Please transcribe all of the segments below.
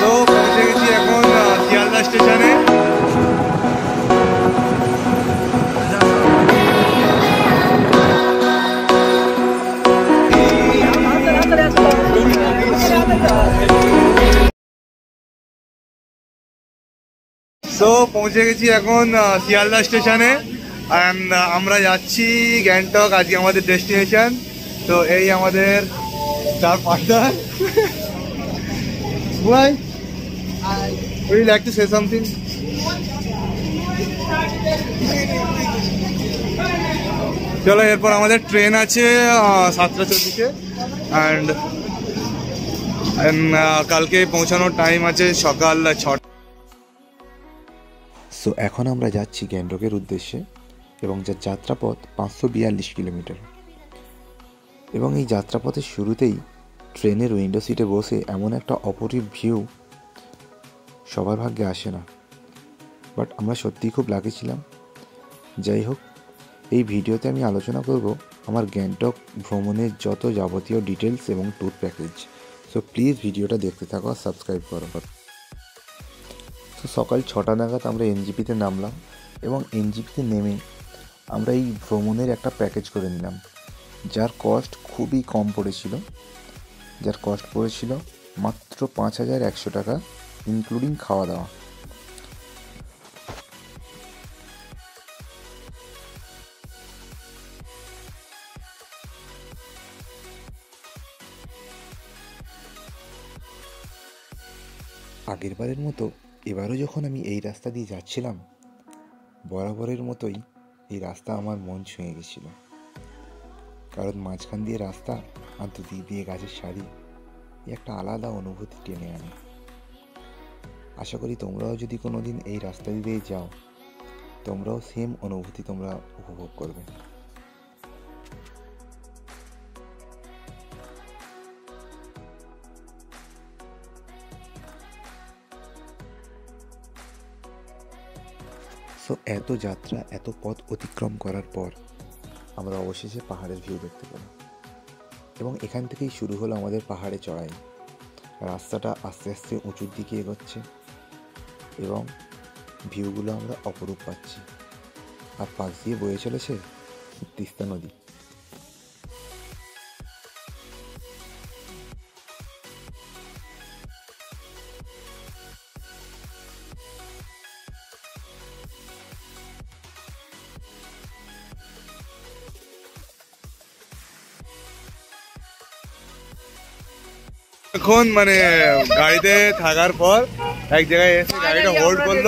তো পৌঁছে গেছি এখন শিয়ালদা স্টেশনে। তো পৌঁছে গেছি এখন শিয়ালদা স্টেশনে। আমরা যাচ্ছি গ্যাংটক, আজকে আমাদের ডেস্টিনেশন। তো এই আমাদের চার partner Why? Would you like to say something? চলো এরপর আমাদের ট্রেন আছে সাতটা চল্লিশে অ্যান্ড কালকে পৌঁছানোর টাইম আছে সকাল ছটা সো এখন আমরা যাচ্ছি গ্যাংটকের উদ্দেশ্যে এবং যার যাত্রাপথ পাঁচশো বিয়াল্লিশ কিলোমিটার এবং এই যাত্রাপথের শুরুতেই ট্রেনের উইন্ডো সিটে বসে এমন একটা অপরূপ ভিউ সবার ভাগ্যে আসে না। বাট আমরা সত্যিই খুব লাকি ছিলাম। যাই হোক, এই ভিডিওতে আমি আলোচনা করব আমার গ্যাংটক ভ্রমণের যত যাবতীয় ডিটেলস এবং ট্যুর প্যাকেজ সো প্লিজ ভিডিওটা দেখতে থাকো আর সাবস্ক্রাইব করো। তো সকাল ছটা নাগাদ আমরা এনজিপিতে নামলাম এবং এনজিপিতে নেমে আমরা এই ভ্রমণের একটা প্যাকেজ করে নিলাম। যার কস্ট খুবই কম পড়েছিল। যার কস্ট পড়েছিল মাত্র পাঁচ হাজার একশো টাকা ইনক্লুডিং খাওয়া দাওয়া। আগেরবারের মতো এবারও যখন আমি এই রাস্তা দিয়ে যাচ্ছিলাম, বরাবরের মতোই এই রাস্তা আমার মন ছুঁয়ে গেছিল। কারণ মাঝখান দিয়ে রাস্তা আর দুদিক দিয়ে গাছের সারি। একটা আলাদা অনুভূতি টেনে আনে। আশা করি তোমরাও যদি কোনো দিন এই রাস্তা দিয়ে যাও, তোমরাও সেম অনুভূতি তোমরা উপভোগ করবে। সো এত যাত্রা, এত পথ অতিক্রম করার পর আমরা অবশেষে পাহাড়ের ভিউ দেখতে পেলাম। এবং এখান থেকেই শুরু হলো আমাদের পাহাড়ে চড়াই। রাস্তাটা আস্তে আস্তে উঁচুর দিকে এগোচ্ছে এবং ভিউগুলো আমরা অপরূপ পাচ্ছি। আর পাশ দিয়ে বয়ে চলেছে তিস্তা নদী। এখন মানে গাড়িতে থাকার পর এক জায়গায় এসে গাড়িটা হোল্ড করল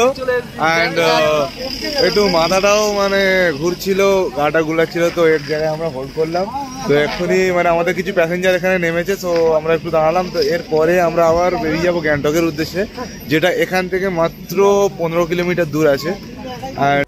অ্যান্ড একটু মাথাটাও মানে ঘুরছিল গাটা গুলাচ্ছিল তো এক জায়গায় আমরা হোল্ড করলাম। তো এক্ষুনি মানে আমাদের কিছু প্যাসেঞ্জার এখানে নেমেছে তো আমরা একটু দাঁড়ালাম। তো এরপরে আমরা আবার বেরিয়ে যাব গ্যাংটকের উদ্দেশ্যে যেটা এখান থেকে মাত্র পনেরো কিলোমিটার দূর আছে। আর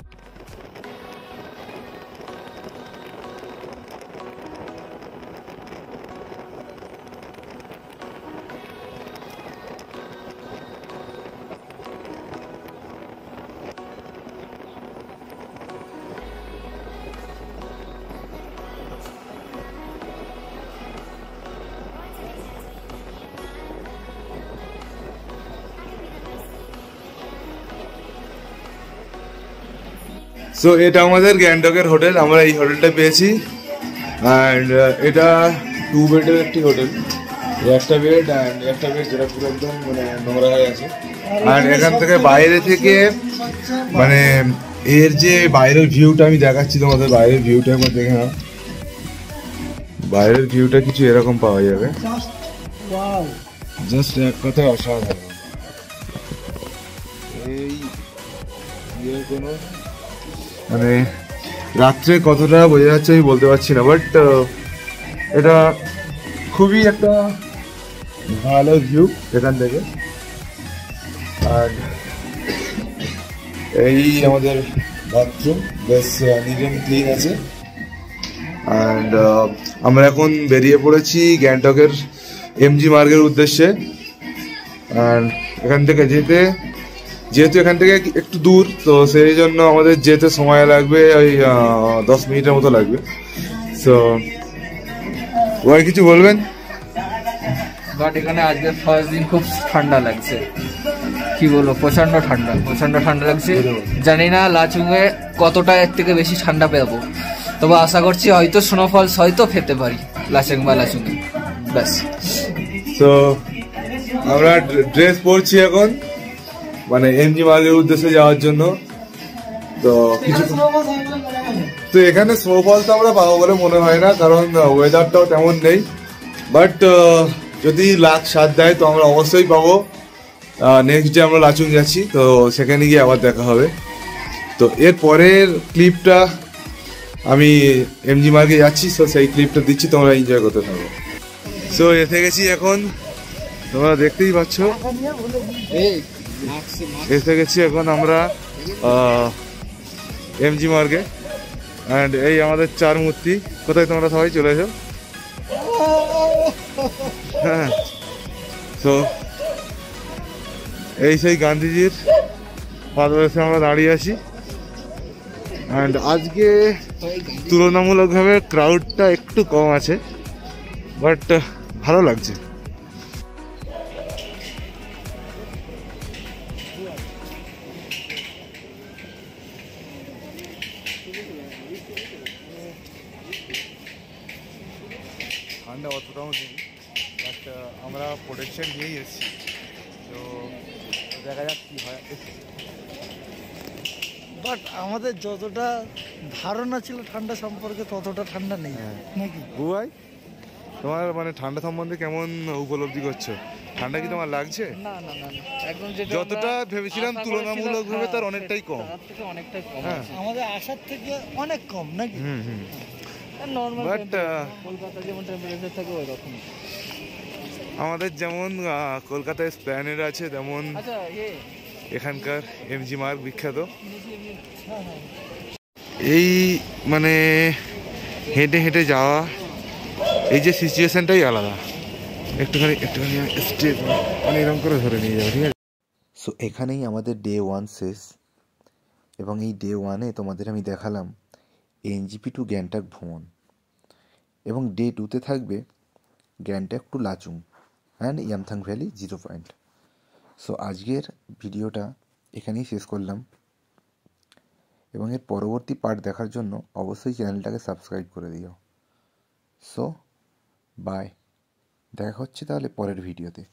সো এটা আমাদের গ্যাংটকের হোটেল, আমরা এই হোটেলটা পেয়েছি। অ্যান্ড এটা টু বেডের একটি হোটেল। একটা বেড অ্যান্ড একটা বেড যেটা পুরো একদম মানে নোংরা হয়ে আছে। আর এখান থেকে বাইরে থেকে মানে এর যে বাইরের ভিউটা আমি দেখাচ্ছি তোমাদের, বাইরের ভিউটা একবার দেখে নাও। বাইরের ভিউটা কিছু এরকম পাওয়া যাবে। জাস্ট এক কথায় অসাধারণ। এই কোনো মানে রাত্রে কতটা বোঝা যাচ্ছে আমি বলতে পারছি না বাট এটা খুবই একটা ভালো ভিউ এখান থেকে। আর এই আমাদের বাথরুম বেশ নিট অ্যান্ড ক্লিন আছে। অ্যান্ড আমরা এখন বেরিয়ে পড়েছি গ্যাংটকের এমজি মার্গের উদ্দেশ্যে। অ্যান্ড এখান থেকে যেতে যেহেতু এখান থেকে একটু দূর তো সেই জন্য আমাদের যেতে সময় লাগবে ওই দশ মিনিটের মতো লাগবে। সো ওই কিছু বলবেন? বাট এখানে আজকে ফার্স্ট দিন খুব ঠান্ডা লাগছে। কি বলব প্রচণ্ড ঠান্ডা প্রচণ্ড ঠান্ডা লাগছে। জানি না লাচুংয়ে কতটা এর থেকে বেশি ঠান্ডা পাবো তবে আশা করছি হয়তো স্নোফলস হয়তো খেতে পারি লাচেং বা লাচুংয়ে। ব্যাস। তো আমরা ড্রেস পরছি এখন। মানে এমজি মার্গের উদ্দেশ্যে যাওয়ার জন্য। তো কিছু তো এখানে স্নোফল তো আমরা পাবো বলে মনে হয় না কারণ ওয়েদারটাও তেমন নেই। বাট যদি লাখ সাত দেয় তো আমরা অবশ্যই পাবো। নেক্সট ডে আমরা লাচুং যাচ্ছি তো সেখানে গিয়ে আবার দেখা হবে। তো এর পরের ক্লিপটা আমি এমজি মার্গে যাচ্ছি তো সেই ক্লিপটা দিচ্ছি তোমরা এনজয় করতে থাকো। সো এসে গেছি এখন। তোমরা দেখতেই পাচ্ছ। এসে গেছি এখন আমরা এমজি মার্গে অ্যান্ড এই আমাদের চার মূর্তি। কোথায় তোমরা সবাই চলে এসো? হ্যাঁ। তো এই সেই গান্ধীজির পাদদেশে আমরা দাঁড়িয়ে আছি। অ্যান্ড আজকে তুলনামূলকভাবে ক্রাউডটা একটু কম আছে বাট ভালো লাগছে। ঠান্ডা অতটাও নেই বাট আমরা প্রোটেকশন নিয়েই এসেছি। তো দেখা যাক কী হয়। বাট আমাদের যতটা ধারণা ছিল ঠান্ডা সম্পর্কে ততটা ঠান্ডা নেই হ্যাঁ। নাকি? বুয়াই তোমার মানে ঠান্ডা সম্বন্ধে কেমন উপলব্ধি করছ? ঠান্ডা কি তোমার লাগছে? না না না একদম যতটা ভেবেছিলাম তুলনামূলকভাবে তার হ্যাঁ, অনেকটাই কম। অনেকটাই কম। হ্যাঁ। আমাদের আশার থেকে অনেক কম নাকি? হুম হুম। নর্মাল uh, কলকাতা যেমন টেম্পারেচার থাকে ওই রকম। আমাদের যেমন কলকাতায় স্প্ল্যানেড আছে তেমন আচ্ছা এখানকার এমজি মার্ক বিখ্যাত। এই মানে হেঁটে হেঁটে যাওয়া এই যে সিচুয়েশনটাই আলাদা। একটুখানি একটুখানি স্টেপ মানে এরকম করে ধরে নিয়ে যাওয়া ঠিক আছে? সো এখানেই আমাদের ডে ওয়ান শেষ। এবং এই ডে ওয়ানে তোমাদের আমি দেখালাম এনজিপি টু গ্যাংটক ভ্রমণ। এবং ডে টুতে থাকবে Gangtok to Lachung and Yumthang valley zero point so আজকের ভিডিওটা এখানেই শেষ করলাম। এবং এর পরবর্তী পার্ট দেখার জন্য অবশ্যই চ্যানেলটাকে সাবস্ক্রাইব করে দিও। সো বাই দেখা হচ্ছে তাহলে পরের ভিডিওতে।